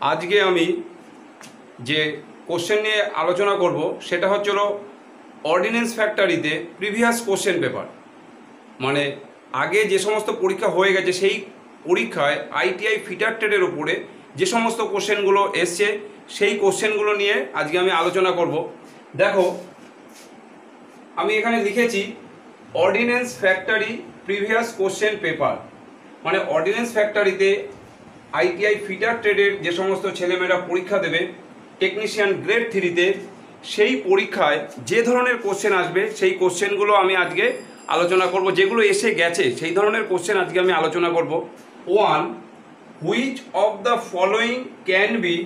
আজকে আমি যে কোশ্চেন নিয়ে আলোচনা করব, সেটা হচ্ছিল অর্ডিন্যান্স ফ্যাক্টরিতে প্রিভিয়াস কোশ্চেন পেপার মানে আগে যে সমস্ত পরীক্ষা হয়ে গেছে, সেই পরীক্ষায় আইটিআই ফিটার ট্রেডের উপরে যে সমস্ত কোশ্চেনগুলো এসছে, সেই কোশ্চেনগুলো নিয়ে আজকে আমি আলোচনা করব। দেখো, আমি এখানে লিখেছি ordnance factory previous question paper মানে অর্ডিন্যান্স ফ্যাক্টরিতে আইটিআই ফিটার ট্রেডের যে সমস্ত ছেলেমেয়েরা পরীক্ষা দেবে টেকনিশিয়ান গ্রেড থ্রিতে, সেই পরীক্ষায় যে ধরনের কোশ্চেন আসবে, সেই কোশ্চেনগুলো আমি আজকে আলোচনা করব। যেগুলো এসে গেছে, সেই ধরনের কোশ্চেন আজকে আমি আলোচনা করব। One which of the following can be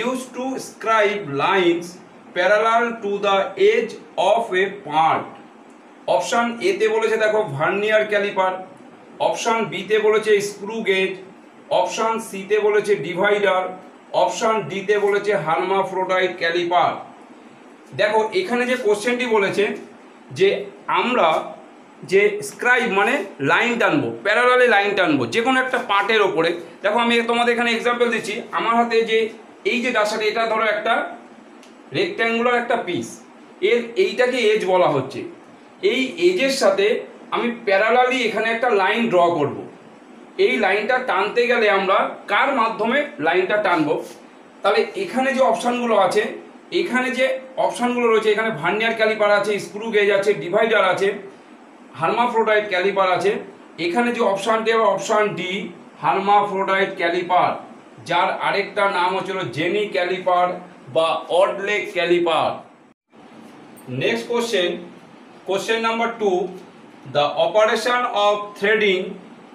use to scribe lines parallel to the edge of a part option এতে বলেছে, দেখো ভার্নিয়ার ক্যালিপার অপশান বিতে বলেছে স্ক্রু গেজ অপশান সিতে বলেছে ডিভাইডার, অপশান ডিতে বলেছে হার্মাফ্রোডাইট ক্যালিপার। দেখো, এখানে যে কোশ্চেনটি বলেছে যে আমরা যে স্ক্রাইব মানে লাইন টানবো, প্যারালালে লাইন টানবো, যে কোনো একটা পার্টের ওপরে। দেখো, আমি তোমাদের এখানে এক্সাম্পল দিচ্ছি। আমার হাতে যে এই যে ডাসাটা এটা ধরো একটা রেক্ট্যাঙ্গুলার একটা পিস এর এইটাকে এজ বলা হচ্ছে। এই এজের সাথে আমি প্যারালালি এখানে একটা লাইন ড্র করব। এই লাইনটা টানতে গেলে আমরা কার মাধ্যমে লাইনটা টানবো? তাহলে এখানে যে অপশানগুলো আছে, এখানে যে অপশানগুলো রয়েছে, এখানে ভার্নিয়ার ক্যালিপার আছে, স্ক্রু গেজ আছে, ডিভাইডার আছে, হার্মাফ্রোডাইট ক্যালিপার আছে, এখানে যে অপশানটি হবে অপশান ডি, হার্মাফ্রোডাইট ক্যালিপার, যার আরেকটা নাম হচ্ছিল জেনি ক্যালিপার বা odd leg caliper. Next question question number two, the operation of threading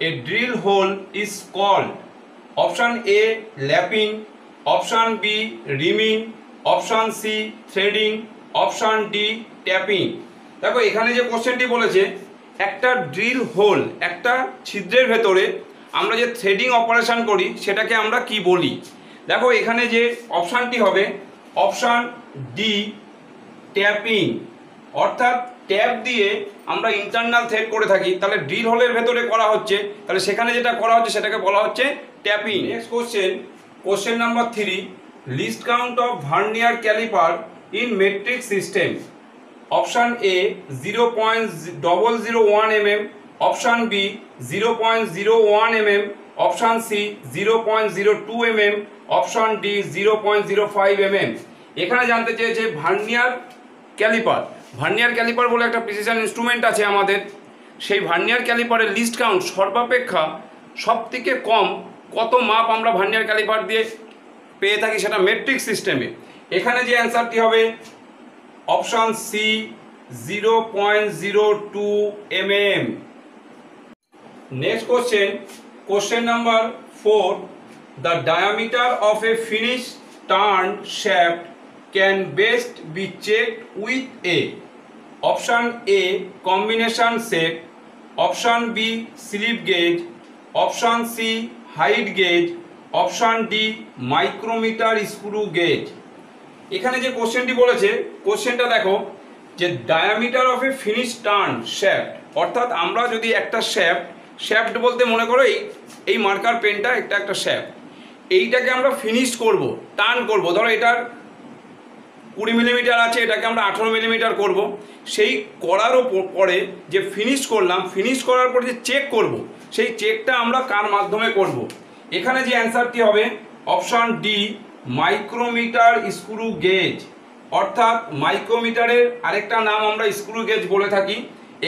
a drill hole is called option A lapping option B reaming option C threading option D tapping দেখো, এখানে যে কোশ্চেনটি বলেছে, একটা drill whole একটা ছিদ্রের ভেতরে আমরা যে থ্রেডিং অপারেশন করি, সেটাকে আমরা কি বলি? দেখো, এখানে যে অপশানটি হবে অপশান ডি ট্যাপিং অর্থাৎ ট্যাপ দিয়ে আমরা ইন্টারনাল থ্রেড করে থাকি, তাহলে ড্রিল হোলের ভেতরে করা হচ্ছে, তাহলে সেখানে যেটা করা হচ্ছে সেটাকে বলা হচ্ছে tapping next question question number three least count of vernier caliper in metric system option A zero point double zero one M M option B zero point zero one M M option C zero point zero two M M option D zero point zero five M M এখানে জানতে চেয়েছে vernier caliper vernier caliper বলে একটা precision instrument আছে আমাদের। সেই vernier ক্যালিপারের list count সর্বাপেক্ষা সব থেকে কম কত মাপ আমরা ভার্নিয়ার ক্যালিপার দিয়ে পেয়ে থাকি সেটা মেট্রিক সিস্টেমে এখানে যে অ্যান্সারটি হবে option C zero point zero two M M next question question number four the diameter of a finish turn shaft can best be checked with a option A combination set option B slip gauge option C height gauge option D micrometer screw gauge এখানে যে কোশ্চেনটি বলেছে কোশ্চেনটা দেখো, যে diameter of a finish turn shaft অর্থাৎ আমরা যদি একটা শ্যাফট শ্যাফট বলতে মনে করো এই এই মার্কার পেনটা একটা একটা শ্যাফট এইটাকে আমরা ফিনিশ করব টার্ন করব, ধরো এটার কুড়ি মিলিমিটার আছে, এটাকে আমরা আঠেরো মিলিমিটার করব। সেই করার পরে যে ফিনিশ করলাম ফিনিশ করার পর যে চেক করব, সেই চেকটা আমরা কার মাধ্যমে করব? এখানে যে অ্যান্সারটি হবে option D micrometer screw gauge অর্থাৎ মাইক্রোমিটারের আরেকটা নাম আমরা স্ক্রু গেজ বলে থাকি।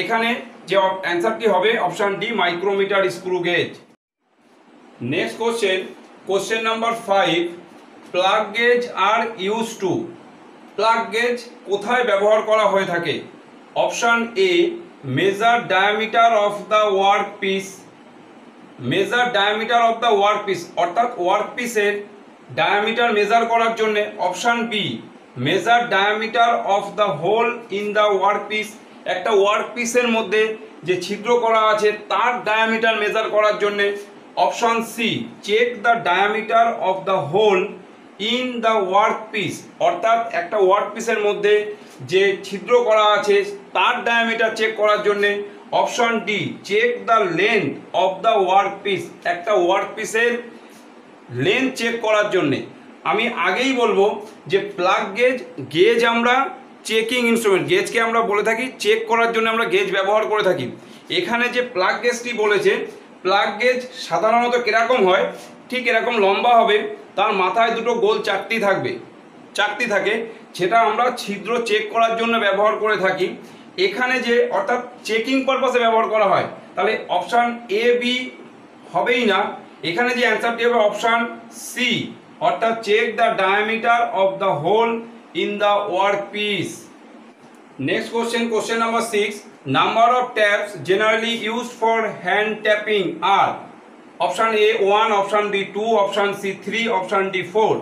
এখানে যে অ্যান্সারটি হবে option D micrometer screw gauge next question question number five plug gauge are use to plug gauge কোথায় ব্যবহার করা হয়ে থাকে? Option A measure diameter of the work piece measure diameter of the work piece অর্থাৎ work পিসের diameter measure করার জন্য option B measure diameter of the hole in the work piece একটা ওয়ার্ক পিসের মধ্যে যে ছিদ্র করা আছে, তার ডায়ামিটার মেজার করার জন্য option C check the diameter of the hole in the work piece, অর্থাৎ একটা ওয়ার্ক পিসের মধ্যে যে ছিদ্র করা আছে, তার ডায়ামিটার চেক করার জন্যে option D check the length of the work piece একটা ওয়ার্ক পিসের লেন্থ চেক করার জন্যে। আমি আগেই বলব যে প্লাগ গেজ গেজ আমরা চেকিং ইনস্ট্রুমেন্ট গেজকে আমরা বলে থাকি চেক করার জন্য আমরা গেজ ব্যবহার করে থাকি। এখানে যে প্লাগ গেজটি বলেছে প্লাগ গেজ সাধারণত কীরকম হয়, ঠিক এরকম লম্বা হবে তার মাথায় দুটো গোল চারটি থাকবে। চারটি থাকে সেটা আমরা ছিদ্র চেক করার জন্য ব্যবহার করে থাকি। এখানে যে, অর্থাৎ চেকিং পারপাসে ব্যবহার করা হয়, তাহলে অপশান এ বি হবেই না। এখানে যে অ্যান্সারটি হবে অপশান সি অর্থাৎ check the diameter of the hole in the work piece next question question number six number of taps generally used for hand tapping R option A one, option D two, option C three, option D four.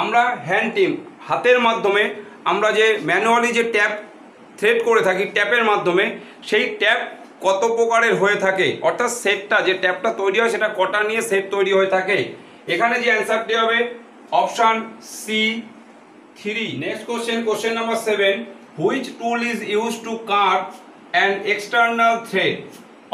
আমরা hand team, হাতের মাধ্যমে আমরা যে manually যে tap thread করে থাকি ট্যাপের মাধ্যমে, সেই ট্যাপ কত প্রকারের হয়ে থাকে? অর্থাৎ সেটটা, যে ট্যাপটা তৈরি হয়, সেটা কটা নিয়ে সেট তৈরি হয়ে থাকে? এখানে যে অ্যান্সারটি হবে, option C three. Next question question number seven which tool is use to cut and external thread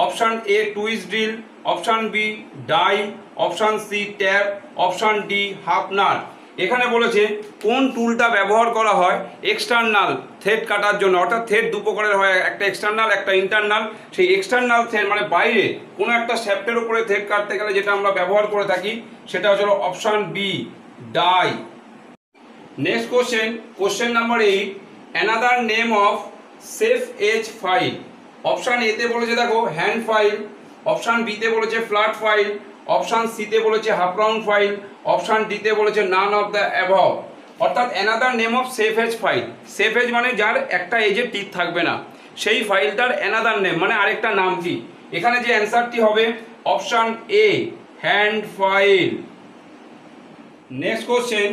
option A twist drill option B, die, option C tap option D, হাফনার। এখানে বলেছে কোন টুলটা ব্যবহার করা হয় এক্সটার্নাল থ্রেড কাটার জন্য। অর্থাৎ thread দু প্রকারের হয়, একটা এক্সটার্নাল, একটা ইন্টারনাল। সেই এক্সটার্নাল থ্রেড মানে বাইরে কোনো একটা শ্যাফটের উপরে থ্রেড কাটতে গেলে যেটা আমরা ব্যবহার করে থাকি, সেটা হচ্ছে option B, die. Next question question number eight another name of safe edge file option এতে বলেছে দেখো হ্যান্ড ফাইল অপশান বিতে বলেছে ফ্ল্যাট ফাইল, অপশান সিতে বলেছে হাফ রাউন্ড ফাইল, অপশান ডিতে বলেছে নান অফ দ্য অ্যাভব অর্থাৎ another name of safe edge file safe edge মানে যার একটা এজে টিপ থাকবে না। সেই ফাইলটার অ্যানাদার নেম মানে আরেকটা নাম কি? এখানে যে অ্যান্সারটি হবে, option A hand file next question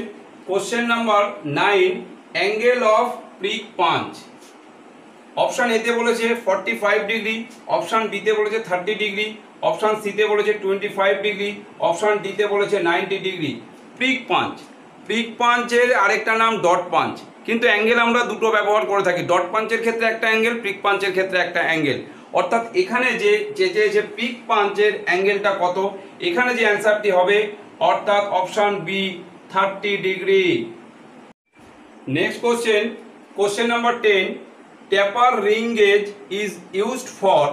question number nine angle of prick punch option এতে বলেছে ফর্টি ফাইভ ডিগ্রি অপশান বিতে বলেছে থার্টি ডিগ্রি অপশান সিতে বলেছে টোয়েন্টি ফাইভ ডিগ্রি অপশান ডিতে বলেছে ninety degree prick punch prick পাঞ্চের আরেকটা নাম ডট পাঞ্চ কিন্তু অ্যাঙ্গেল আমরা দুটো ব্যবহার করে থাকি। ডট পাঞ্চের ক্ষেত্রে একটা অ্যাঙ্গেল প্রিক পাঞ্চের ক্ষেত্রে একটা অ্যাঙ্গেল অর্থাৎ এখানে যে যে যে পিক পাঞ্চের অ্যাঙ্গেলটা কত, এখানে যে অ্যান্সারটি হবে, অর্থাৎ option B thirty degree next question question number ten taper ring gauge is used for,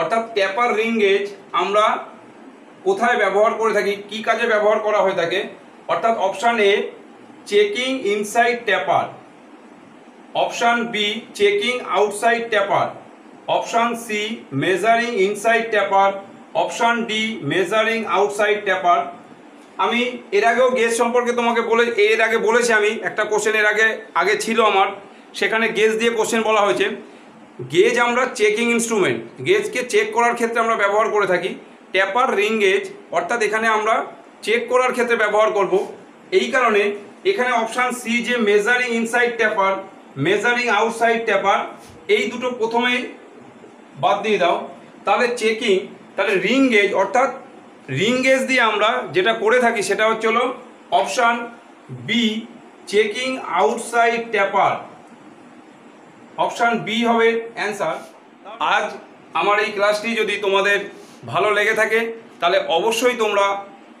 অর্থাৎ ট্যাপার রিং গেজ আমরা কোথায় ব্যবহার করে থাকি, কি কাজে ব্যবহার করা হয়ে থাকে, অর্থাৎ option A checking inside taper option B checking outside taper option C measuring inside taper option D measuring outside taper আমি এর আগেও গেজ সম্পর্কে তোমাকে বলে, এর আগে বলেছি আমি, একটা কোশ্চেন এর আগে আগে ছিল আমার। সেখানে গেজ দিয়ে কোশ্চেন বলা হয়েছে। গেজ আমরা চেকিং ইনস্ট্রুমেন্ট গেজকে চেক করার ক্ষেত্রে আমরা ব্যবহার করে থাকি। ট্যাপার রিং গেজ অর্থাৎ এখানে আমরা চেক করার ক্ষেত্রে ব্যবহার করব। এই কারণে এখানে অপশান সি যে measuring inside taper measuring outside taper এই দুটো প্রথমেই বাদ দিয়ে দাও। তাহলে চেকিং তাহলে রিং গেজ অর্থাৎ রিং গেজ দিয়ে আমরা যেটা করে থাকি সেটা হচ্ছে হলো option B checking outside taper option B হবে অ্যান্সার। আজ আমার এই ক্লাসটি যদি তোমাদের ভালো লেগে থাকে, তাহলে অবশ্যই তোমরা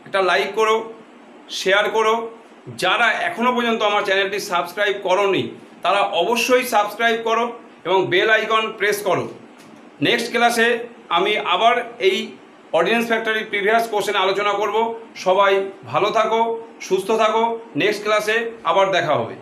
একটা লাইক করো, শেয়ার করো। যারা এখনও পর্যন্ত আমার চ্যানেলটি সাবস্ক্রাইব করনি, তারা অবশ্যই সাবস্ক্রাইব করো এবং বেল আইকন প্রেস করো। নেক্সট ক্লাসে আমি আবার এই অডিয়েন্স ফ্যাক্টরির প্রিভিয়াস কোশ্চেন আলোচনা করব। সবাই ভালো থাকো, সুস্থ থাকো। নেক্সট ক্লাসে আবার দেখা হবে।